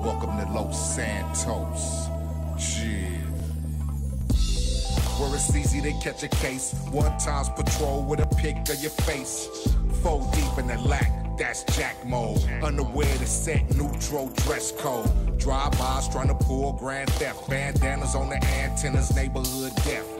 Welcome to Los Santos. Chill. Where it's easy to catch a case. One times patrol with a pic of your face. Four deep in the lack, that's Jack mode. Underwear to set neutral dress code. Drive-bys trying to pull grand theft. Bandanas on the antennas, neighborhood death.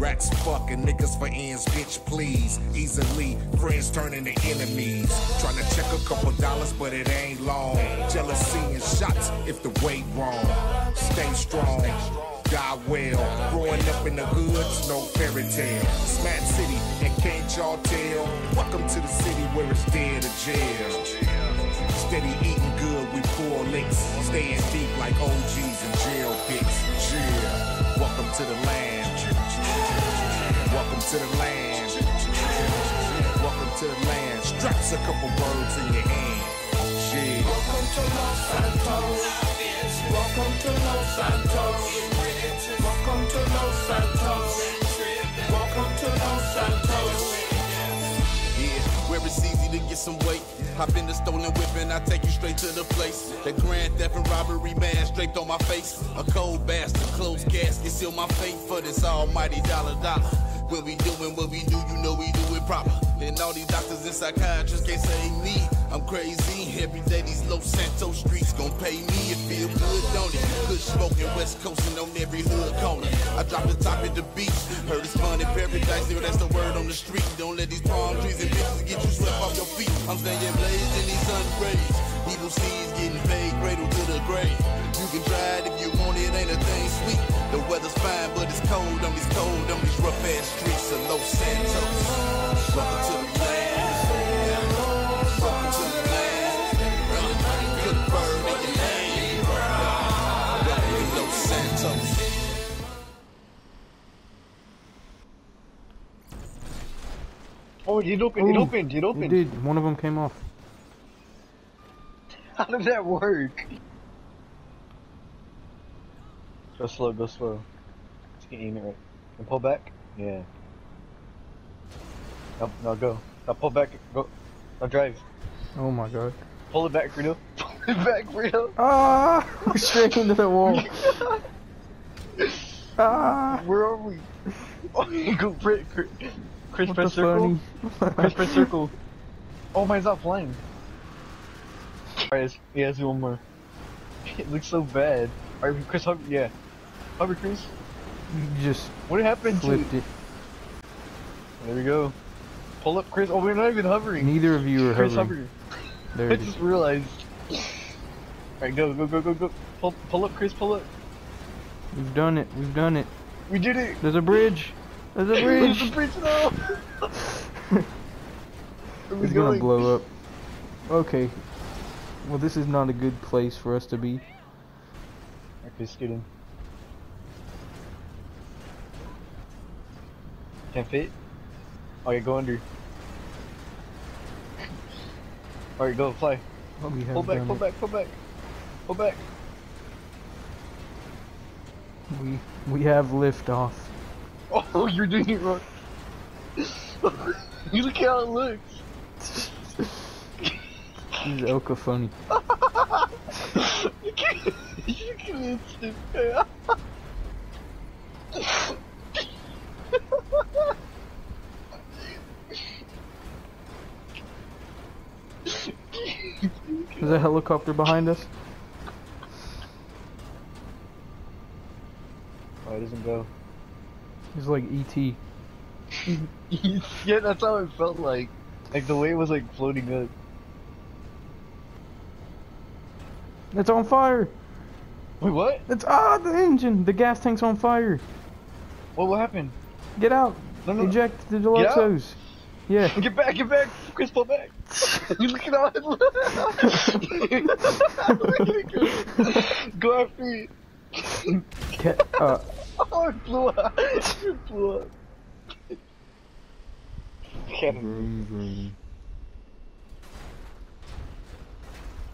Rats fucking niggas for ends, bitch, please. Easily, friends turning to enemies. Trying to check a couple dollars, but it ain't long. Jealousy and shots if the weight wrong. Stay strong, die well. Growing up in the hoods, no fairy tale. Smat City, and can't y'all tell? Welcome to the city where it's dead to jail. Steady eating good, we pull licks. Staying deep like OGs and jail pits. Yeah. Welcome to the to the land. Welcome to the land. Straps a couple words in your hand. Yeah. Welcome to Los Santos. Welcome to Los Santos. Welcome to Los Santos. Welcome to Los Santos. Yeah, where it's easy to get some weight. Hop in the stolen whip and I take you straight to the place. That grand theft and robbery mask draped on my face. A cold bastard, closed casket, seal my fate for this almighty dollar dollar. When we doing what we do, you know we do it proper. And all these doctors and psychiatrists can't say me. I'm crazy. Every day these Los Santos streets gon' pay me. It feel good, don't it? Good smoking, West Coastin' on every hood corner. I drop the top at the beach. Heard it's fun in paradise, nigga, that's the word on the street. Don't let these palm trees and bitches get you swept off your feet. I'm staying blazed in these sun rays. Getting cradle to the grave. You can try it if you want it, ain't a thing sweet. The weather's fine, but it's cold on these cold on these rough ass streets of Los Santos. Welcome to the. Oh, it opened, it opened, it It opened. did. One of them came off. How did that work? Go slow, go slow. Just get aim it right. And pull back? Yeah. No, no, go. Now pull back, go. Now drive. Oh my god. Pull it back, Frito. Pull it back, Frito. Ah! Straight into the wall. ah! Where are we? Oh, go, Chris, Chris, Chris press circle. funny? Chris press circle. Oh, mine's not flying. Alright, he has one more. It looks so bad. Alright, Chris, hover, yeah. Hover, Chris. You just What happened to it. There we go. Pull up, Chris. Oh, we're not even hovering. Neither of you are Chris, hovering. hover. There I it is. just realized. Alright, go, go, go, go, go. Pull, pull up, Chris, pull up. We've done it. We've done it. We did it. There's a bridge. There's a bridge. There's a bridge now. It's gonna blow up. Okay. Well, this is not a good place for us to be. Okay, skid in. Can't fit? Oh, yeah, go under. Alright, go, fly. Oh, Pull back, pull it. back, pull back. Pull back. We we have liftoff. Oh, you're doing it wrong. you look how it looks. He's Elka funny. you can't, you stupid. There's a helicopter behind us. Oh, it doesn't go. It's like ET. yeah, that's how it felt like. Like the way it was like floating up. It's on fire. Wait, what? It's ah the engine. The gas tank's on fire. What, what happened? Get out. No, no. Eject the out? Deluxos. Yeah. Get back, get back! Chris, pull back! you look at all Go after it! Get, uh, Oh, it blew up! It blew up! Vroom, vroom.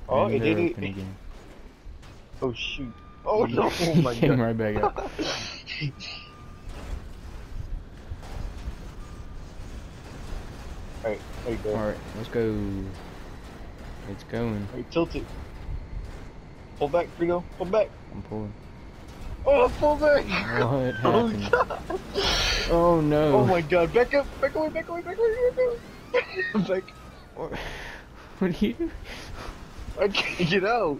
Oh, it did open it. Oh, shoot. Oh, no! Oh, my god. Came right back out. Alright, there you go. Alright, let's go. It's going. Alright, tilt it. Pull back, Frito. Pull back. I'm pulling. Oh, pull back. What Oh, happened? God. Oh no. Oh my god, back up, back away, back away, back away, back away. back. What what are you? I can't get out.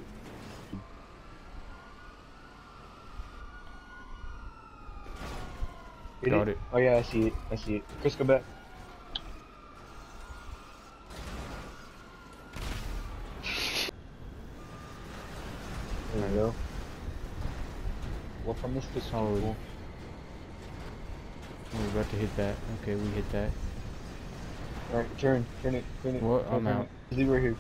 Hit Got it. Oh yeah, I see it. I see it. Chris, go back. There we go. Well, from this to Solid. Oh, we're about to hit that. Okay, we hit that. Alright, turn, turn it, turn it. What? Turn I'm it. out. Leave right here.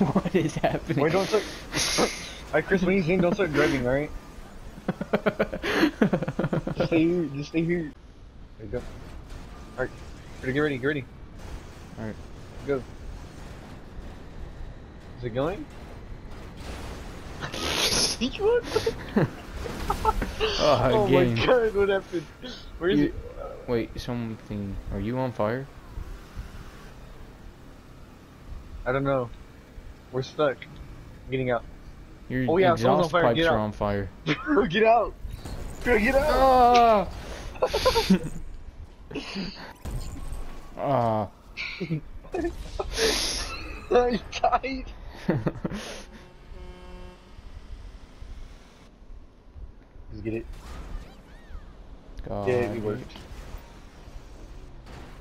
what is happening? Wait, don't start. Alright, Chris, when you zoom, don't start driving, alright? Just stay here, just stay here. There you go. Alright, get ready, get ready. Alright. Go. Is it going? Each one? oh, oh game. my god, what happened? Where is You- it? Wait, something. Are you on fire? I don't know. We're stuck. I'm getting out. Your Oh, yeah, exhaust pipes get are out. on fire. Bro, get out! Bro, get out! Ah! Ah. I died! Just get it. God. Yeah, it worked.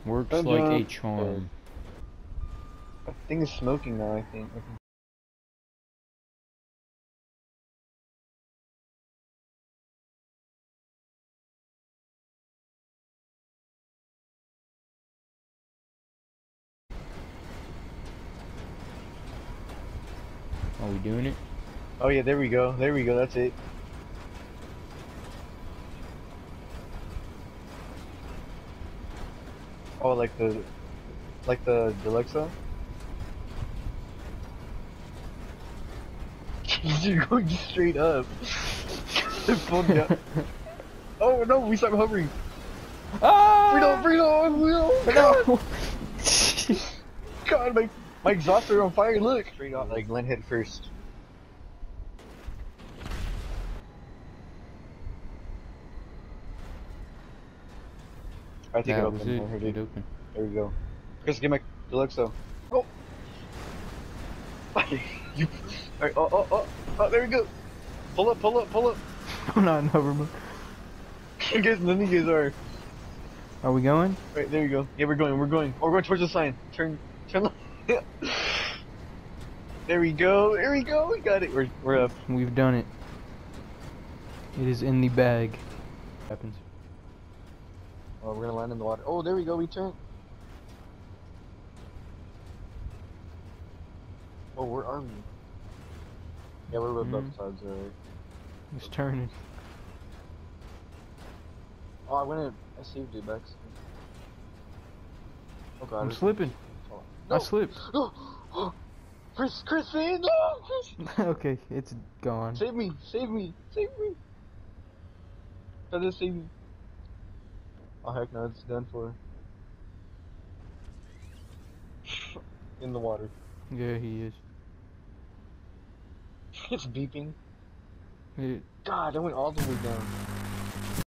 Works like a charm. I think it's smoking now, I think. Are we doing it? Oh yeah, there we go. There we go, that's it. Oh, like the, like the Deluxo? You're going straight up. Pulled down. Oh no, we started hovering. ah! Freedom, freedom, freedom. No! God, my, my exhausts are on fire, look! Straight off, like, land head first. I think it opened. it. I heard It it. open. There we go. Chris, get my Deluxo. Oh! you. Alright, oh, oh, oh, oh, there we go! Pull up, pull up, pull up! Oh no, never mind. You guys, none of you guys are. Are we going? Right, there you go. Yeah, we're going, we're going. Oh, we're going towards the sign. Turn, turn left. there we go, there we go, we got it. We're, we're up. We've done it. It is in the bag. Happens. Oh, we're gonna land in the water. Oh, there we go, we turn. Oh, where are we? Yeah, we're above Mhm. clouds, alright. It's turning. Oh, I went in. I saved you, back. Oh god. I'm it's- slipping. No. I slipped. No! Chris, Chris, no! Okay, it's gone. save me, save me, save me! Try to save me. Oh heck no, it's done for. In the water. Yeah, he is. It's beeping. It, God, I went all the way down.